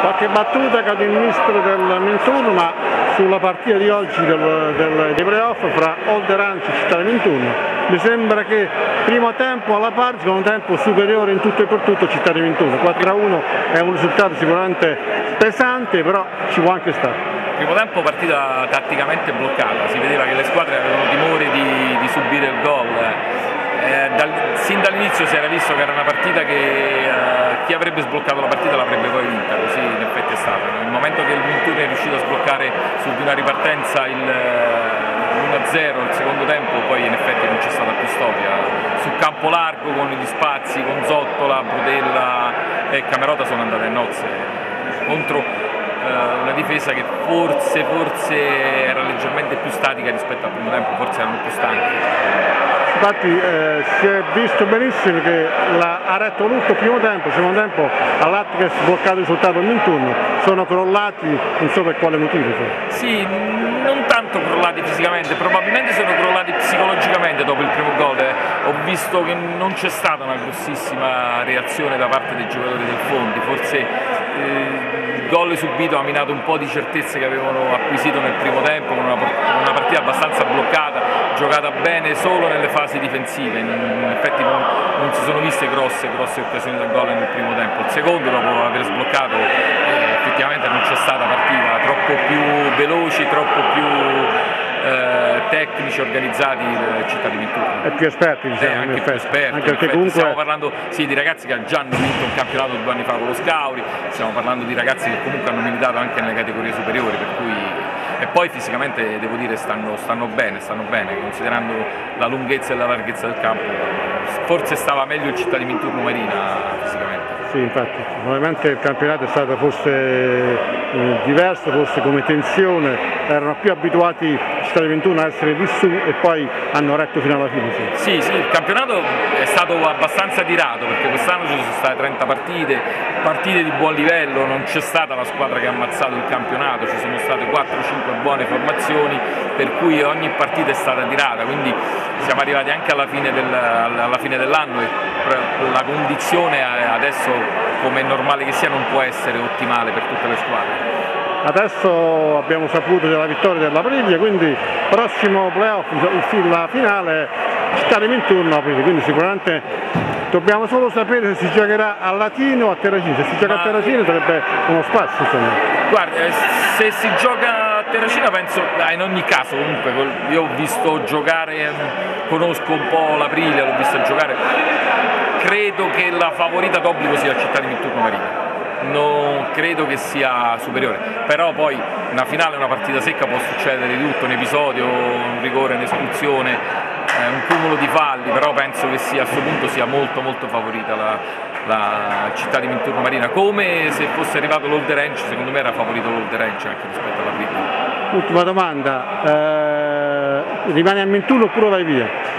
Qualche battuta che mister del Minturno, ma sulla partita di oggi del, del, dei playoff fra Olderanci e Città di Minturno. Mi sembra che primo tempo alla pari, secondo tempo superiore in tutto e per tutto Città di Minturno. 4-1 è un risultato sicuramente pesante, però ci può anche stare. Primo tempo partita tatticamente bloccata, si vedeva che le squadre avevano timore di, di subire il gol. Dall'inizio si era visto che era una partita che eh, chi avrebbe sbloccato la partita l'avrebbe poi vinta, così in effetti è stata. Nel momento che il Minturno è riuscito a sbloccare su di una ripartenza il 1-0 eh, il secondo tempo, poi in effetti non c'è stata più storia. Su campo largo con gli spazi, con Zottola, Brodella e Camerota sono andate a nozze contro eh, una difesa che forse, forse era leggermente più statica rispetto al primo tempo, forse erano più stanchi infatti eh, si è visto benissimo che la, ha retto il primo tempo, secondo tempo all'atto che è sbloccato il risultato in turno, sono crollati, non so per quale motivo. Sì, non tanto crollati fisicamente, probabilmente sono crollati psicologicamente dopo il primo gol, ho visto che non c'è stata una grossissima reazione da parte dei giocatori del Fondi, forse eh, il gol subito ha minato un po' di certezze che avevano acquisito nel primo tempo, con una, una partita abbastanza giocata bene solo nelle fasi difensive, in effetti non, non si sono viste grosse, grosse occasioni del gol nel primo tempo, il secondo dopo aver sbloccato eh, effettivamente non c'è stata partita troppo più veloci, troppo più eh, tecnici organizzati del città di Ventura. E più esperti, diciamo, eh, anche più esperti. Anche perché comunque... Stiamo parlando sì, di ragazzi che già hanno vinto un campionato due anni fa con lo Scauri, stiamo parlando di ragazzi che comunque hanno militato anche nelle categorie superiori, per cui e poi fisicamente devo dire stanno, stanno, bene, stanno bene, considerando la lunghezza e la larghezza del campo, forse stava meglio il città di Minturno Marina fisicamente. Sì, infatti, probabilmente il campionato è stato forse eh, diverso, forse come tensione, erano più abituati Di 21 a essere di su e poi hanno retto fino alla fine. Sì. sì, il campionato è stato abbastanza tirato perché quest'anno ci sono state 30 partite, partite di buon livello, non c'è stata la squadra che ha ammazzato il campionato, ci sono state 4-5 buone formazioni per cui ogni partita è stata tirata, quindi siamo arrivati anche alla fine, del, alla fine dell'anno e la condizione adesso come è normale che sia non può essere ottimale per tutte le squadre. Adesso abbiamo saputo della vittoria della Priglia, quindi prossimo playoff, la finale staremo in turno a Priglia, quindi sicuramente dobbiamo solo sapere se si giocherà a Latino o a Terracino, se si gioca Ma... a Terracino sarebbe uno spazio insomma. Guarda, eh, se si gioca a Terracina penso, in ogni caso comunque, io ho visto giocare, conosco un po' l'Aprilia, l'ho visto giocare, credo che la favorita d'obbligo sia la città di Mitturno Marina non credo che sia superiore, però poi una finale, una partita secca può succedere di tutto, un episodio, un rigore, un'espulsione, eh, un cumulo di falli, però penso che sia, a questo punto sia molto molto favorita la, la città di Minturno Marina, come se fosse arrivato l'Olderenci, secondo me era favorito l'Olderenci anche rispetto alla prima. Ultima domanda, eh, rimani a Minturno oppure vai via?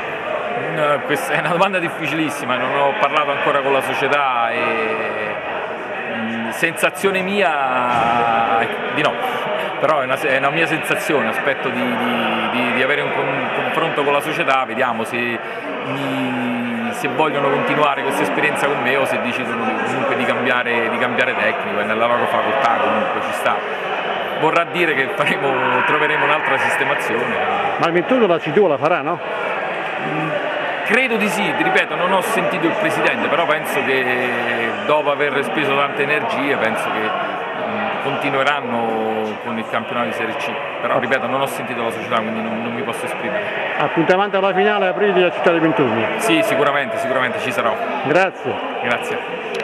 Questa è una domanda difficilissima, non ho parlato ancora con la società e sensazione mia di no, però è una, è una mia sensazione, aspetto di, di, di, di avere un, un, confronto con la società, vediamo se, mi, se vogliono continuare questa esperienza con me o se decidono comunque di cambiare, cambiare tecnico, è nella loro facoltà comunque ci sta vorrà dire che faremo, troveremo un'altra sistemazione. Ma il 21 la C2 la farà, no? Credo di sì, ti ripeto, non ho sentito il Presidente, però penso che dopo aver speso tante energie, penso che continueranno con il campionato di Serie C, però ripeto non ho sentito la società quindi non, non mi posso esprimere. Appuntamento alla finale aprile a Città di Venturni? Sì, sicuramente, sicuramente ci sarò. Grazie. Grazie.